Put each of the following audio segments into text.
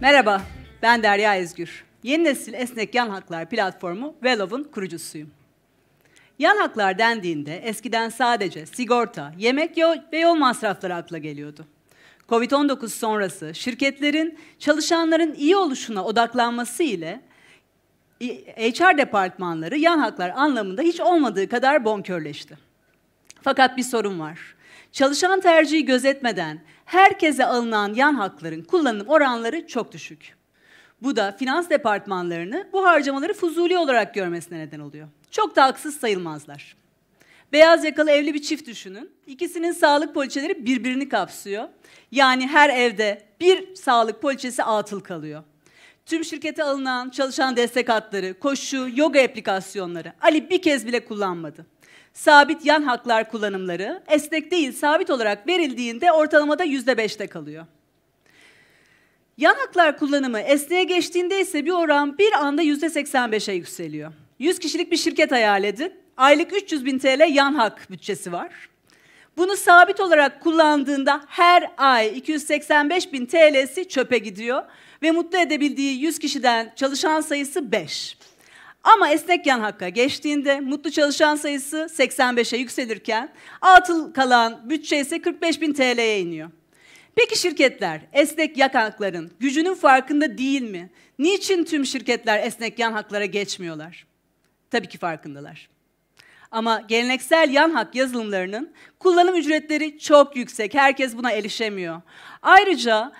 Merhaba, ben Derya Ezgür. Yeni nesil esnek yan haklar platformu Velov'un kurucusuyum. Yan haklar dendiğinde eskiden sadece sigorta, yemek ve yol masrafları akla geliyordu. Covid-19 sonrası şirketlerin çalışanların iyi oluşuna odaklanması ile HR departmanları yan haklar anlamında hiç olmadığı kadar bonkörleşti. Fakat bir sorun var. Çalışan tercihi gözetmeden herkese alınan yan hakların kullanım oranları çok düşük. Bu da finans departmanlarını bu harcamaları fuzuli olarak görmesine neden oluyor. Çok da haksız sayılmazlar. Beyaz yakalı evli bir çift düşünün. İkisinin sağlık poliçeleri birbirini kapsıyor. Yani her evde bir sağlık poliçesi atıl kalıyor. Tüm şirkete alınan çalışan destek hatları, koşu, yoga aplikasyonları Ali bir kez bile kullanmadı. Sabit yan haklar kullanımları esnek değil sabit olarak verildiğinde ortalamada yüzde beşte kalıyor. Yan haklar kullanımı esneğe geçtiğinde ise bir oran bir anda yüzde 85'e yükseliyor. 100 kişilik bir şirket hayal edin. Aylık 300 bin TL yan hak bütçesi var. Bunu sabit olarak kullandığında her ay 285 bin TL'si çöpe gidiyor ve mutlu edebildiği 100 kişiden çalışan sayısı 5. Ama esnek yan hakka geçtiğinde mutlu çalışan sayısı 85'e yükselirken atıl kalan bütçe ise 45 bin TL'ye iniyor. Peki şirketler esnek yan hakların gücünün farkında değil mi? Niçin tüm şirketler esnek yan haklara geçmiyorlar? Tabii ki farkındalar. Ama geleneksel yan hak yazılımlarının kullanım ücretleri çok yüksek. Herkes buna erişemiyor. Ayrıca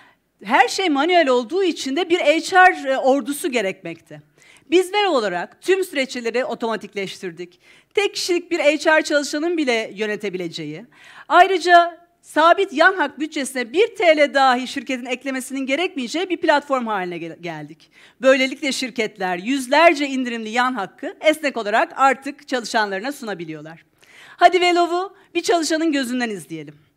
her şey manuel olduğu için de bir HR ordusu gerekmekte. Biz ver olarak tüm süreçleri otomatikleştirdik. Tek kişilik bir HR çalışanın bile yönetebileceği. Ayrıca sabit yan hak bütçesine bir TL dahi şirketin eklemesinin gerekmeyeceği bir platform haline geldik. Böylelikle şirketler yüzlerce indirimli yan hakkı esnek olarak artık çalışanlarına sunabiliyorlar. Hadi Velov'u bir çalışanın gözünden izleyelim.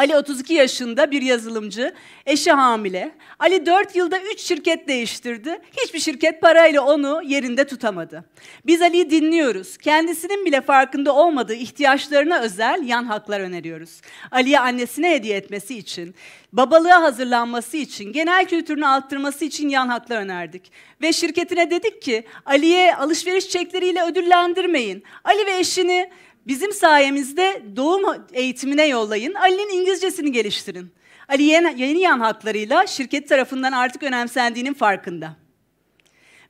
Ali 32 yaşında bir yazılımcı, eşi hamile. Ali 4 yılda 3 şirket değiştirdi. Hiçbir şirket parayla onu yerinde tutamadı. Biz Ali'yi dinliyoruz. Kendisinin bile farkında olmadığı ihtiyaçlarına özel yan haklar öneriyoruz. Ali'ye annesine hediye etmesi için, babalığa hazırlanması için, genel kültürünü arttırması için yan haklar önerdik. Ve şirketine dedik ki Ali'ye alışveriş çekleriyle ödüllendirmeyin. Ali ve eşini Bizim sayemizde doğum eğitimine yollayın. Ali'nin İngilizcesini geliştirin. Ali yeni, yan haklarıyla şirket tarafından artık önemsendiğinin farkında.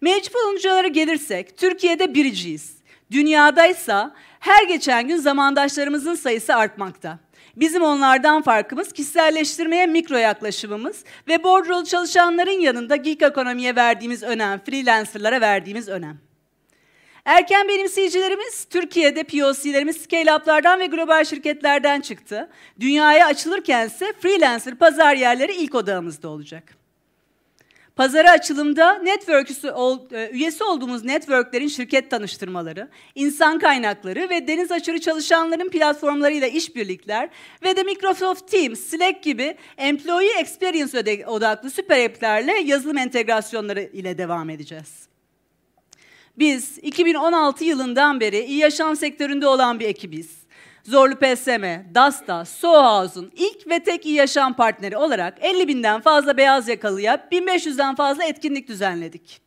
Mevcut oluncalara gelirsek, Türkiye'de biriciyiz. Dünyadaysa her geçen gün zamandaşlarımızın sayısı artmakta. Bizim onlardan farkımız kişiselleştirmeye mikro yaklaşımımız ve bordrolu çalışanların yanında gig ekonomiye verdiğimiz önem, freelancerlara verdiğimiz önem. Erken benimseyicilerimiz Türkiye'de POC'lerimiz scale-up'lardan ve global şirketlerden çıktı. Dünyaya açılırken ise freelancer pazar yerleri ilk odağımızda olacak. Pazara açılımda network e, üyesi olduğumuz networklerin şirket tanıştırmaları, insan kaynakları ve deniz aşırı çalışanların platformlarıyla işbirlikler ve de Microsoft Teams, Slack gibi employee experience odaklı süper app'lerle yazılım entegrasyonları ile devam edeceğiz. Biz 2016 yılından beri iyi yaşam sektöründe olan bir ekibiz. Zorlu PSM, Dasta, Sohouse'un ilk ve tek iyi yaşam partneri olarak 50 binden fazla beyaz yakalıya 1500'den fazla etkinlik düzenledik.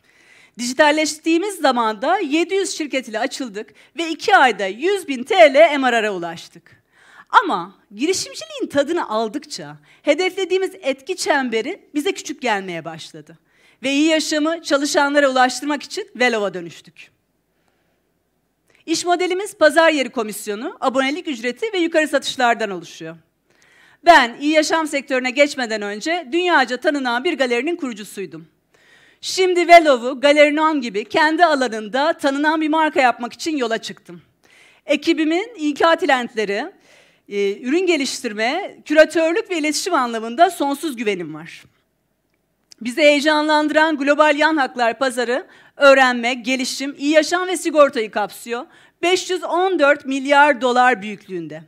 Dijitalleştiğimiz zaman da 700 şirket ile açıldık ve 2 ayda 100 bin TL MRR'a ulaştık. Ama girişimciliğin tadını aldıkça hedeflediğimiz etki çemberi bize küçük gelmeye başladı ve iyi yaşamı çalışanlara ulaştırmak için Velov'a dönüştük. İş modelimiz pazar yeri komisyonu, abonelik ücreti ve yukarı satışlardan oluşuyor. Ben iyi yaşam sektörüne geçmeden önce dünyaca tanınan bir galerinin kurucusuydum. Şimdi Velov'u Galerinon gibi kendi alanında tanınan bir marka yapmak için yola çıktım. Ekibimin İK talentleri, e, ürün geliştirme, küratörlük ve iletişim anlamında sonsuz güvenim var. Bizi heyecanlandıran global yan haklar pazarı öğrenme, gelişim, iyi yaşam ve sigortayı kapsıyor. 514 milyar dolar büyüklüğünde.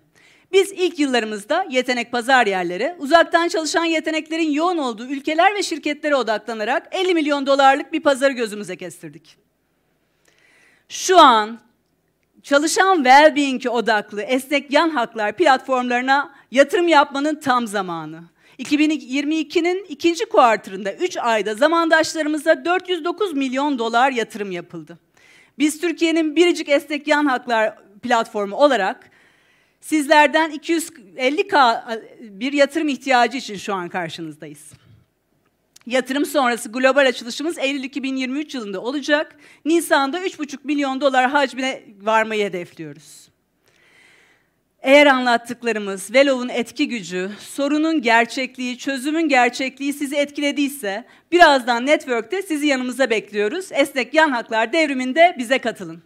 Biz ilk yıllarımızda yetenek pazar yerleri, uzaktan çalışan yeteneklerin yoğun olduğu ülkeler ve şirketlere odaklanarak 50 milyon dolarlık bir pazarı gözümüze kestirdik. Şu an çalışan well-being odaklı esnek yan haklar platformlarına yatırım yapmanın tam zamanı. 2022'nin ikinci kuartırında 3 ayda zamandaşlarımıza 409 milyon dolar yatırım yapıldı. Biz Türkiye'nin biricik esnek yan haklar platformu olarak sizlerden 250K bir yatırım ihtiyacı için şu an karşınızdayız. Yatırım sonrası global açılışımız Eylül 2023 yılında olacak. Nisan'da 3,5 milyon dolar hacmine varmayı hedefliyoruz. Eğer anlattıklarımız, Velov'un etki gücü, sorunun gerçekliği, çözümün gerçekliği sizi etkilediyse birazdan Network'te sizi yanımıza bekliyoruz. Esnek Yan Haklar devriminde bize katılın.